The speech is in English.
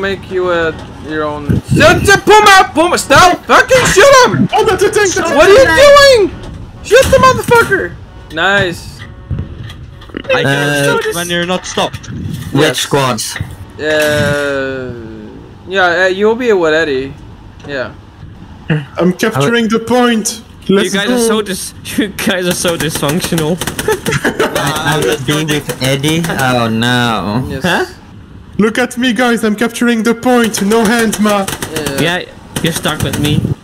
make you a your own. Shut the Puma! Puma! Stop! Fucking shoot him! Oh, that's a tank! That's What are you doing? Shoot the motherfucker! Nice. I Uh, can when you're not stopped. Which Yes. squads? Uh, yeah, uh, you'll be with Eddie. Yeah. I'm capturing the point. Let's you guys go. are so dis. You guys are so dysfunctional. I will be with Eddie. Oh no. Yes. Huh? Look at me, guys. I'm capturing the point. No hand, ma. Yeah. You're stuck with me.